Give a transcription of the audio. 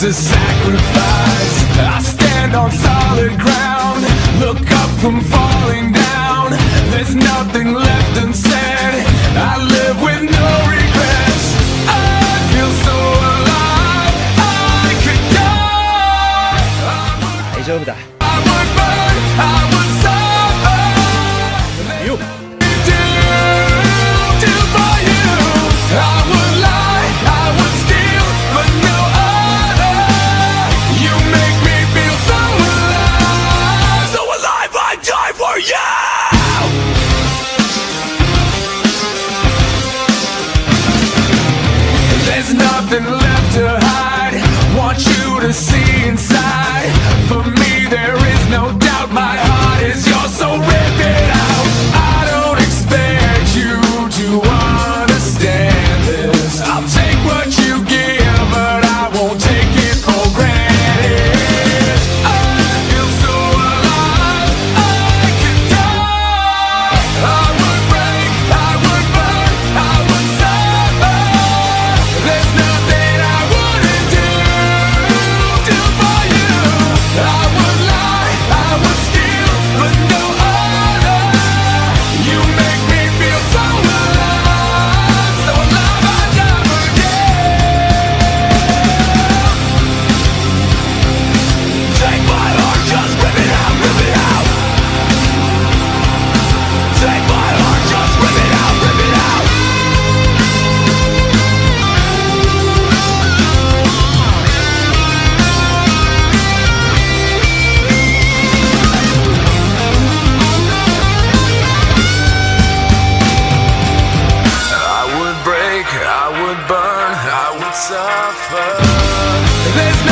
to sacrifice. I stand on solid ground. Look up from falling down. There's nothing left unsaid. I live with no regrets. I feel so alive. I could die. I would burn, I would suffer. You. something suffer. There's